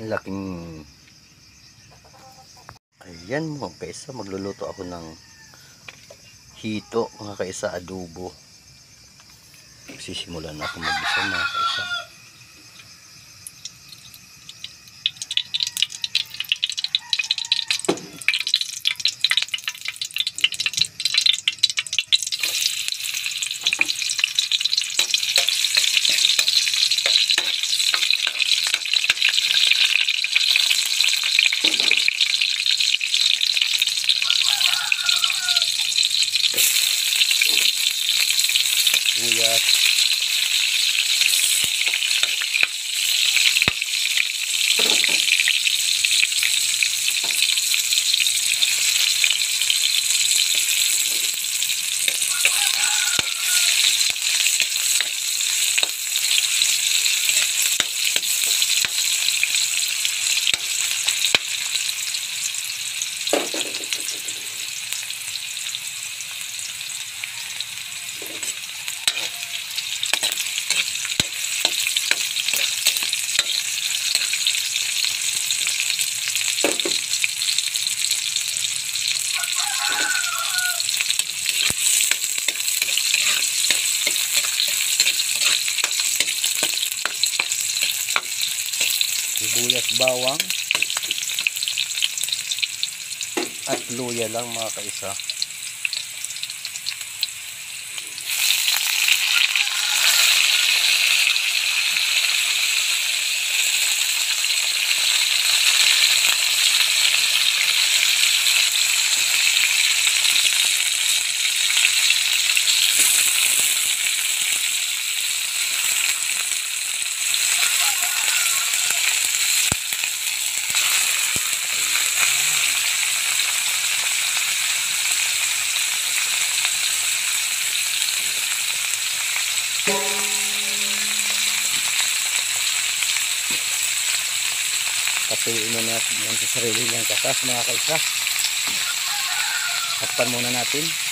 Ang laking Ayan mga kaisa, magluluto ako ng hito mga kaisa adobo. Sisimulan na ako mag-isa mga sibuyas bawang. At luya lang mga kaisa Patuloy na natin yan sa sarili niyang katas mga kaisa. Takpan muna natin.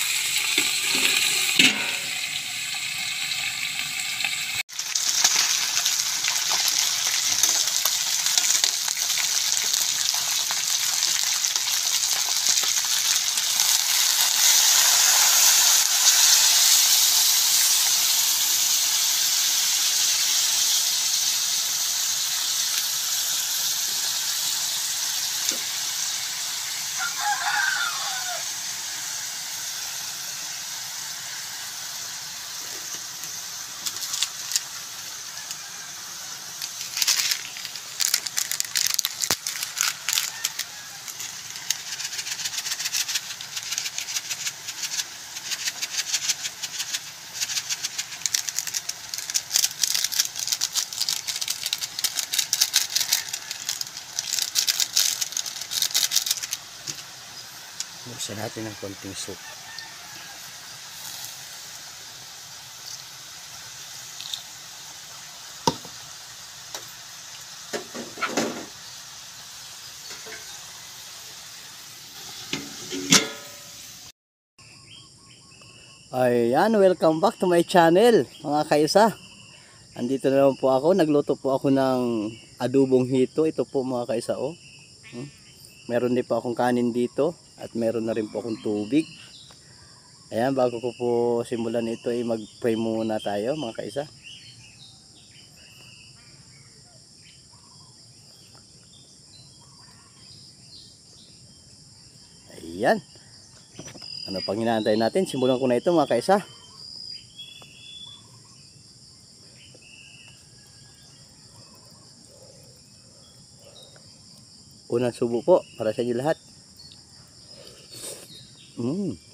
Buksan natin ng konting soup. Ayan, welcome back to my channel, mga kaisa. Andito na naman po ako, nagluto po ako ng adubong hito. Ito po mga kaisa, oh. Hmm? Meron din po akong kanin dito at meron na rin po akong tubig. Ayan, bago ko po simulan ito ay mag-pray muna tayo mga kaisa. Ayan. Ano pang hinahantay natin? Simulan ko na ito mga kaisa. Unang subo po para sa inyo lahat. Mm.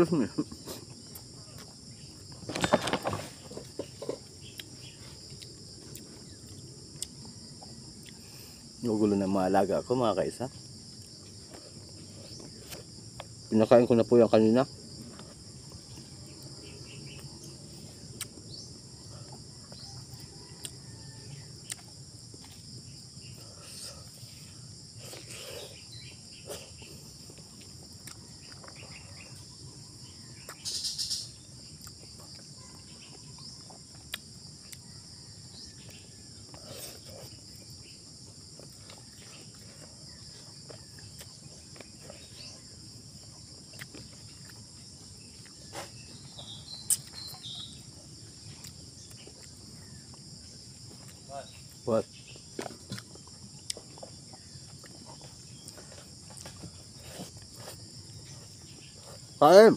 Excuse me. Gugulo ng mga alaga ko mga kaisa. Pinakain ko na po yan kanina. What? Kain!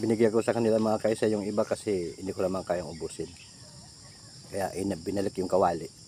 Binigyan ko sa kanila mga kaisa yung iba kasi hindi ko naman kayang ubusin. Kaya ina, binalik yung kawali.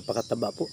Napakataba po.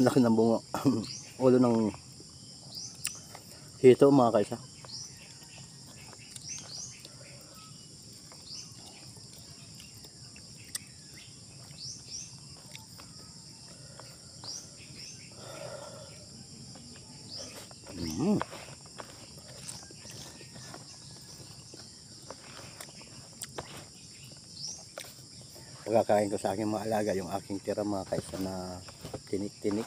Ang laki ng bunga. Ulo ng hito mga kaisa. Mm. Pagkakain ko sa aking mga alaga, yung aking tira mga kaisa na tinik-tinik.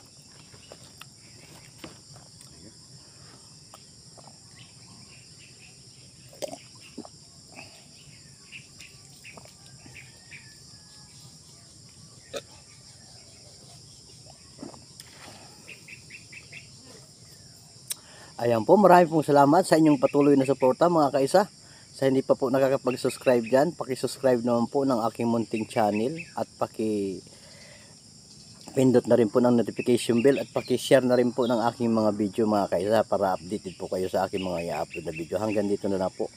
Ayan po, marami pong salamat sa inyong patuloy na suporta mga kaisa. Sa hindi pa po nakakapag-subscribe dyan, paki-subscribe naman po ng aking munting channel at paki pindot na rin po ng notification bell at paki-share na rin po ng aking mga video mga kaisa para updated po kayo sa aking mga i-upload na video. Hanggang dito na lang po.